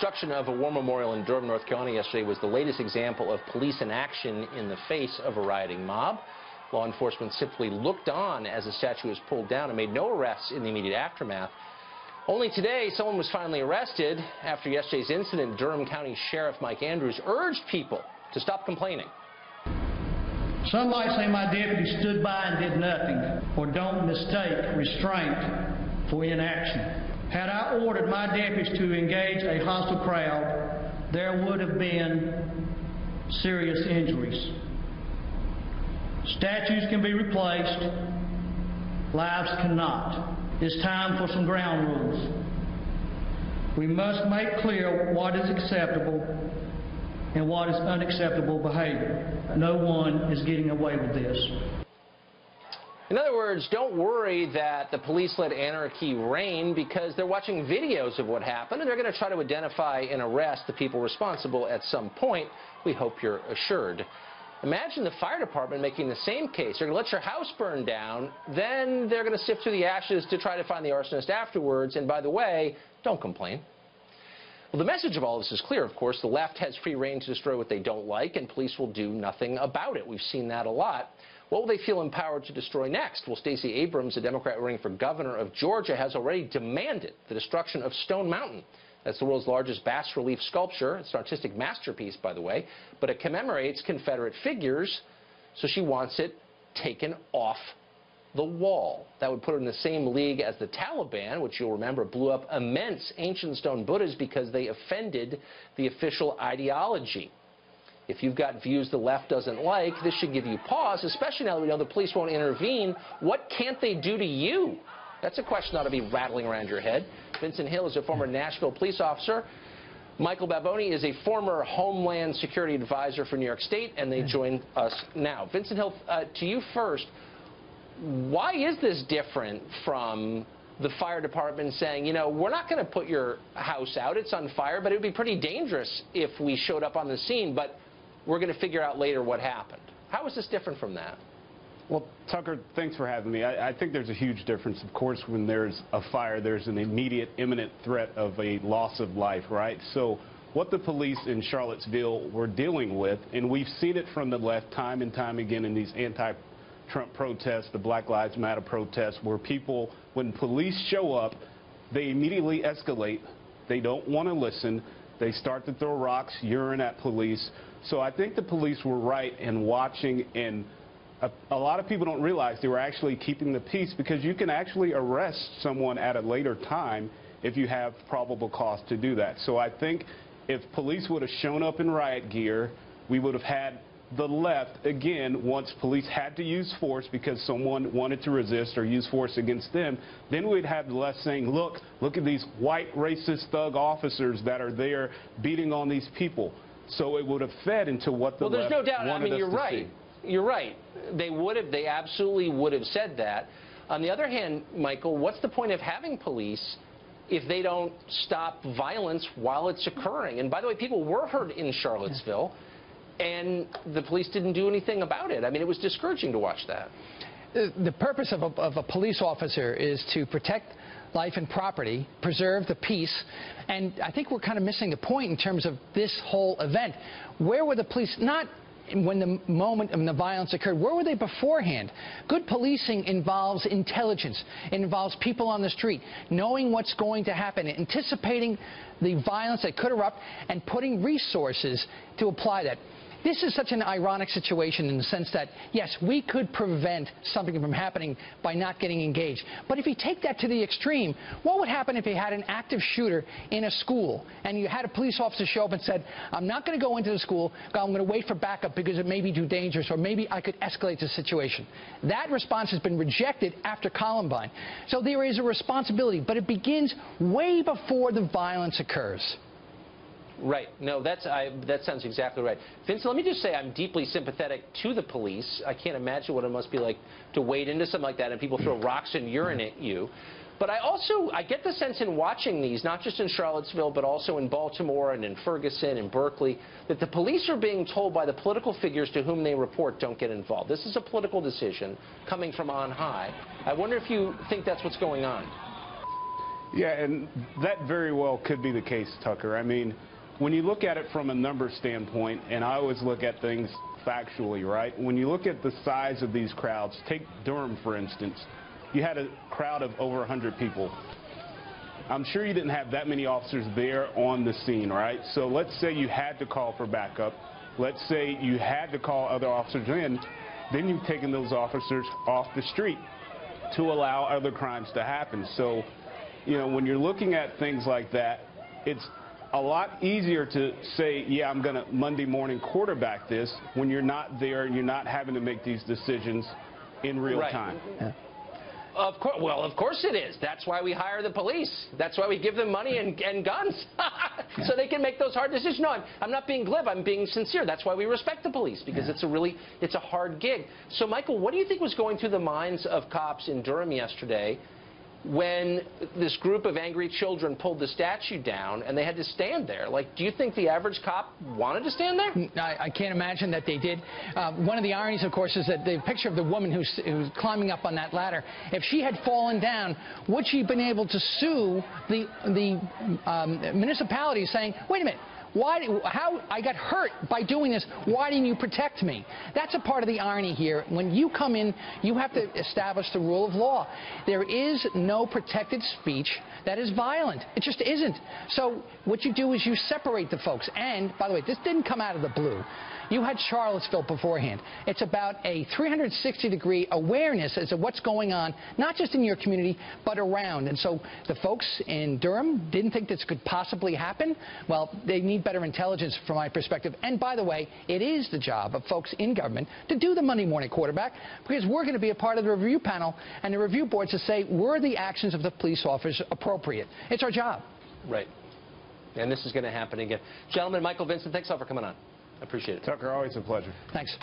destruction of a war memorial in Durham, North Carolina yesterday was the latest example of police in action in the face of a rioting mob. Law enforcement simply looked on as the statue was pulled down and made no arrests in the immediate aftermath. Only today, someone was finally arrested after yesterday's incident. Durham County Sheriff Mike Andrews urged people to stop complaining. Some might say my deputy stood by and did nothing, or don't mistake restraint for inaction. Had I ordered my deputies to engage a hostile crowd, there would have been serious injuries. Statues can be replaced, lives cannot. It's time for some ground rules. We must make clear what is acceptable and what is unacceptable behavior. No one is getting away with this. In other words, don't worry that the police let anarchy reign because they're watching videos of what happened and they're going to try to identify and arrest the people responsible at some point. We hope you're assured. Imagine the fire department making the same case. They're going to let your house burn down, then they're going to sift through the ashes to try to find the arsonist afterwards. And by the way, don't complain. Well, the message of all this is clear, of course. The left has free reign to destroy what they don't like, and police will do nothing about it. We've seen that a lot. What will they feel empowered to destroy next? Well, Stacey Abrams, a Democrat running for governor of Georgia, has already demanded the destruction of Stone Mountain. That's the world's largest bas-relief sculpture. It's an artistic masterpiece, by the way, but it commemorates Confederate figures, so she wants it taken off the wall. That would put it in the same league as the Taliban, which you'll remember blew up immense ancient stone Buddhas because they offended the official ideology. If you've got views the left doesn't like, this should give you pause, especially now that we know the police won't intervene. What can't they do to you? That's a question that ought to be rattling around your head. Vincent Hill is a former Nashville police officer. Michael Balboni is a former Homeland Security advisor for New York State, and they join us now. Vincent Hill, uh, to you first why is this different from the fire department saying, you know, we're not going to put your house out, it's on fire, but it would be pretty dangerous if we showed up on the scene, but we're going to figure out later what happened. How is this different from that? Well, Tucker, thanks for having me. I, I, think there's a huge difference. Of course, when there's a fire, there's an immediate, imminent threat of a loss of life, right? So what the police in Charlottesville were dealing with, and we've seen it from the left time and time again in these anti Trump protests, the Black Lives Matter protests, where people, when police show up, they immediately escalate. They don't want to listen. They start to throw rocks, urine at police. So I think the police were right in watching and a, a, lot of people don't realize they were actually keeping the peace because you can actually arrest someone at a later time if you have probable cause to do that. So I think if police would have shown up in riot gear, we would have had the left, again, once police had to use force because someone wanted to resist or use force against them, then we'd have the left saying, look, look at these white racist thug officers that are there beating on these people. So it would have fed into what the well, there's no doubt. I mean, you're right. See. You're right. They would have. They absolutely would have said that. On the other hand, Michael, what's the point of having police if they don't stop violence while it's occurring? And by the way, people were hurt in Charlottesville. And the police didn't do anything about it. I mean, it was discouraging to watch that. Uh, the purpose of a, of a police officer is to protect life and property, preserve the peace, and I think we're kind of missing the point in terms of this whole event. Where were the police? Not when the moment of the violence occurred, where were they beforehand? Good policing involves intelligence. It involves people on the street, knowing what's going to happen, anticipating the violence that could erupt, and putting resources to apply that. This is such an ironic situation in the sense that, yes, we could prevent something from happening by not getting engaged. But if you take that to the extreme, what would happen if you had an active shooter in a school and you had a police officer show up and said, I'm not going to go into the school, I'm going to wait for backup because it may be too dangerous or maybe I could escalate the situation. That response has been rejected after Columbine. So there is a responsibility, but it begins way before the violence occurs. Right. No, that's I, that sounds exactly right. Vincent, let me just say I'm deeply sympathetic to the police. I can't imagine what it must be like to wade into something like that and people throw rocks and urine at you. But I also I get the sense in watching these, not just in Charlottesville, but also in Baltimore and in Ferguson and Berkeley, that the police are being told by the political figures to whom they report don't get involved. This is a political decision coming from on high. I wonder if you think that's what's going on. Yeah, and that very well could be the case, Tucker. I mean, when you look at it from a number standpoint, and I always look at things factually, right? When you look at the size of these crowds, take Durham, for instance, you had a crowd of over 100 people. I'm sure you didn't have that many officers there on the scene, right? So let's say you had to call for backup. Let's say you had to call other officers in. Then you've taken those officers off the street to allow other crimes to happen. So, you know, when you're looking at things like that, it's a lot easier to say, yeah, I'm going to Monday morning quarterback this when you're not there and you're not having to make these decisions in real Right. time. Of course, well, of course it is. That's why we hire the police. That's why we give them money and, and guns, so they can make those hard decisions. No, I'm, I'm not being glib. I'm being sincere. That's why we respect the police because it's a really, it's a hard gig. So, Michael, what do you think was going through the minds of cops in Durham yesterday when this group of angry children pulled the statue down and they had to stand there? Like, do you think the average cop wanted to stand there? I, I can't imagine that they did. Uh, one of the ironies, of course, is that the picture of the woman who's, who's climbing up on that ladder, if she had fallen down, would she have been able to sue the, the um, municipality saying, wait a minute, why, how, I got hurt by doing this. Why didn't you protect me? That's a part of the irony here. When you come in, you have to establish the rule of law. There is no protected speech that is violent. It just isn't. So what you do is you separate the folks. And, by the way, this didn't come out of the blue. You had Charlottesville beforehand. It's about a 360-degree awareness as to what's going on, not just in your community, but around. And so the folks in Durham didn't think this could possibly happen. Well, they need better intelligence from my perspective. And by the way, it is the job of folks in government to do the Monday morning quarterback because we're going to be a part of the review panel and the review board to say, were the actions of the police officers appropriate? It's our job. Right. And this is going to happen again. Gentlemen, Michael Vincent, thanks all for coming on. I appreciate it. Tucker, always a pleasure. Thanks.